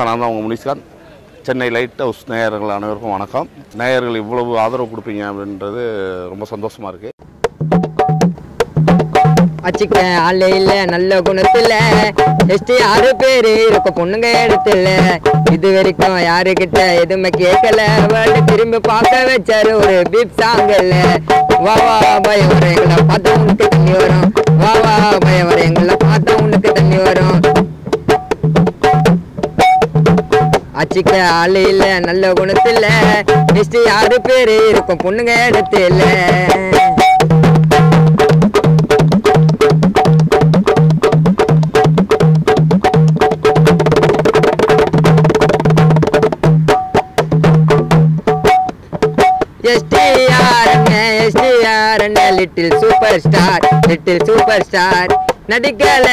வணக்கம் நான் தான் உங்கள் முனிஸ்கான் சென்னை லைட் ஹவுஸ் நேயர்கள் அனைவருக்கும் வணக்கம். நேயர்கள் இவ்வளவு ஆதரவு கொடுப்பீங்க அப்படின்றது ரொம்ப சந்தோஷமாக இருக்குது அச்சிக்க ஆள் இல்ல நல்ல குணத்துல எஸ்டி ஆறு பேர் இருக்க பொண்ணுங்க இடத்துல. இது வரைக்கும் யாருக்கிட்ட எதுவுமே கேட்கல. வேலை திரும்பி பார்க்க வச்சாரு ஒரு பீப் சாங்கல்ல வா வா பயம் எங்களை பார்த்து வரும் வா வா பயம் அச்சிக்க ஆளு இல்ல நல்ல குணத்துல எஸ்டி ஆறு பேரு இருக்கும் பொண்ணுங்க இடத்துல STR STR little super star little super star நடிக்கல.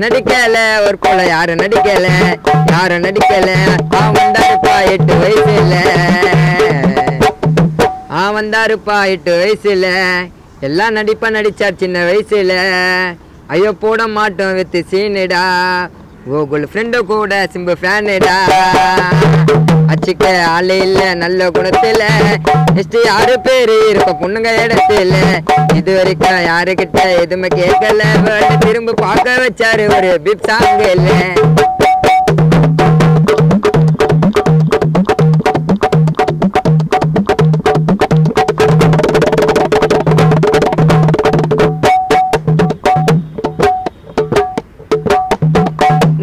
நடிக்கல ஒரு போல யாரும் நடிக்கல? யாரும் நடிக்கல? அவன் வந்தாருப்பா எட்டு வயசுல. அவன் வந்தாருப்பா எட்டு வயசுல. எல்லாம் நடிப்பா நடிச்சார் சின்ன வயசுல. ஐயோ போட மாட்டோம் வித்து சீனுடா. கோகுல் ஃப்ரெண்டு கூட சிம்பு ஃபேனுடா அச்சுக்க ஆளு இல்ல நல்ல குணத்துல. நெக்ஸ்ட் யாரு பேரு? இருக்க பொண்ணுங்க இடத்துல. இது வரைக்கும் யாருக்கிட்ட எதுவுமே கேட்கல. திரும்ப பார்க்க வச்சாரு ஒரு பிப் சாங் இல்லை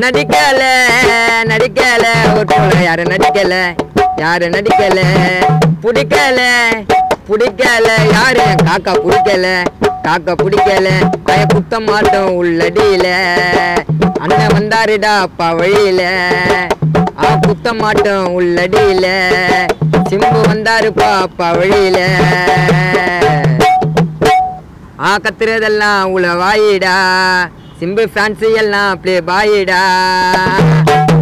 நடிக்கல நடிக்கல. ஒரு யாரு நடிக்கல? யாரு நடிக்கல? பிடிக்கல பிடிக்கல. யாரு காக்கா பிடிக்கல? காக்கா பிடிக்கல. பய குத்த மாட்டோம் உள்ளடியில. அண்ணன் வந்தாருடா அப்பா வழியில. ஆ குத்த மாட்டோம் உள்ளடியில. சிம்பு வந்தாருப்பா அப்பா வழியில. ஆ கத்துறதெல்லாம் உள்ள வாயிடா சிம்பு ஃபேன்ஸ் எல்லாம் அப்படியே பாயிடா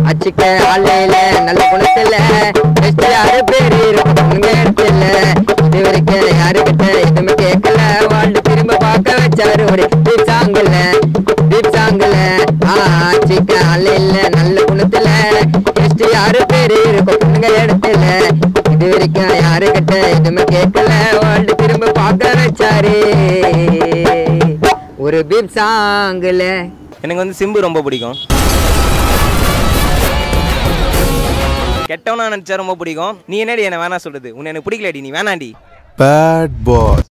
அச்சுக்க ஆலையில நல்ல குணத்துல. பெஸ்ட் யாரு பேரு இருக்கும் இடத்துல இது வரைக்கும் யாருக்கிட்ட எதுவுமே கேட்கல. வாழ்ந்து திரும்ப பார்க்க வச்சாரு ஒரு பீப் சாங்குல பீப் சாங்குல ஆ ஆலையில நல்ல குணத்துல. பெஸ்ட் யாரு பேரு இருக்கும் இடத்துல இது வரைக்கும் யாருக்கிட்ட எதுவுமே கேட்கல. வாழ்ந்து திரும்ப பார்க்க வச்சாரு. ஒரு பீப் சாங்குல எனக்கு வந்து சிம்பு ரொம்ப பிடிக்கும். கெட்டவனா நினச்சா ரொம்ப பிடிக்கும். நீ என்னடி என்ன வேணா சொல்றது? உன்னை எனக்கு பிடிக்கலடி நீ வேணாண்டி Bad boy.